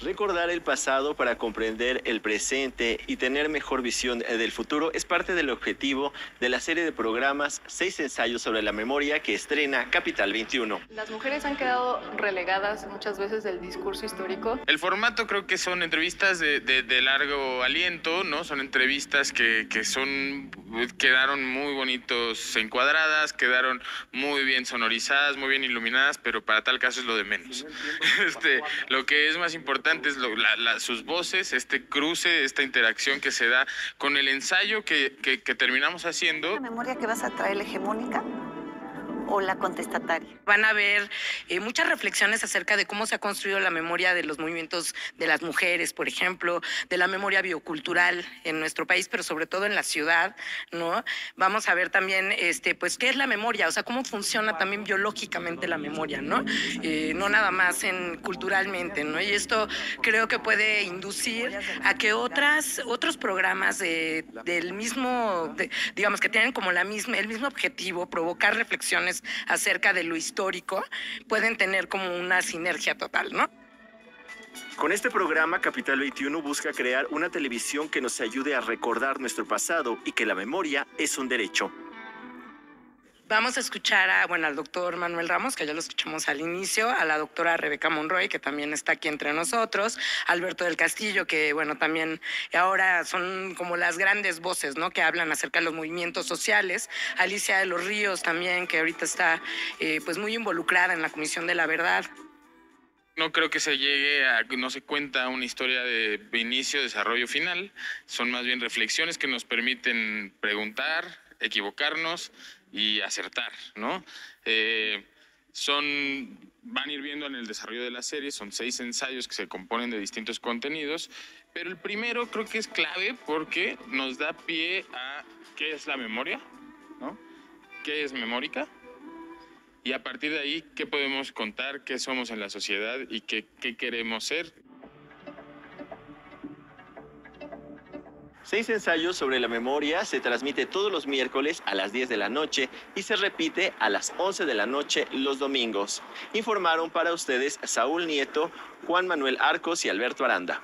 Recordar el pasado para comprender el presente y tener mejor visión del futuro es parte del objetivo de la serie de programas Seis ensayos sobre la memoria que estrena Capital 21. Las mujeres han quedado relegadas muchas veces del discurso histórico. El formato creo que son entrevistas de, de, largo aliento, ¿no? Son entrevistas que, que son quedaron muy bonitos encuadradas, quedaron muy bien sonorizadas, muy bien iluminadas, pero para tal caso es lo de menos. Este, lo que es más importante es sus voces, este cruce, esta interacción que se da con el ensayo que, que, que terminamos haciendo. ¿La memoria que vas a traer hegemónica? O la contestataria. Van a ver eh, muchas reflexiones acerca de cómo se ha construido la memoria de los movimientos de las mujeres, por ejemplo, de la memoria biocultural en nuestro país, pero sobre todo en la ciudad, ¿no? Vamos a ver también, este, pues, qué es la memoria, o sea, cómo funciona también biológicamente la memoria, ¿no? Eh, no nada más en culturalmente, ¿no? Y esto creo que puede inducir a que otras, otros programas del mismo, digamos, que tienen como la misma, el mismo objetivo, provocar reflexiones acerca de lo histórico, pueden tener como una sinergia total, ¿no? Con este programa, Capital 21 busca crear una televisión que nos ayude a recordar nuestro pasado y que la memoria es un derecho. Vamos a escuchar a, bueno, al doctor Manuel Ramos, que ya lo escuchamos al inicio, a la doctora Rebeca Monroy, que también está aquí entre nosotros, Alberto del Castillo, que, bueno, también ahora son como las grandes voces, ¿no? Que hablan acerca de los movimientos sociales, Alicia de los Ríos también, que ahorita está, eh, pues, muy involucrada en la Comisión de la Verdad. No creo que se llegue a, no se cuenta una historia de inicio, desarrollo final, son más bien reflexiones que nos permiten preguntar, equivocarnos y acertar, ¿no? Eh, son, van a ir viendo en el desarrollo de la serie, son seis ensayos que se componen de distintos contenidos, pero el primero creo que es clave porque nos da pie a qué es la memoria, ¿no? ¿Qué es memórica? Y a partir de ahí, ¿qué podemos contar? ¿Qué somos en la sociedad? ¿Y qué, qué queremos ser? Seis ensayos sobre la memoria se transmite todos los miércoles a las 10 de la noche y se repite a las 11 de la noche los domingos. Informaron para ustedes Saúl Nieto, Juan Manuel Arcos y Alberto Aranda.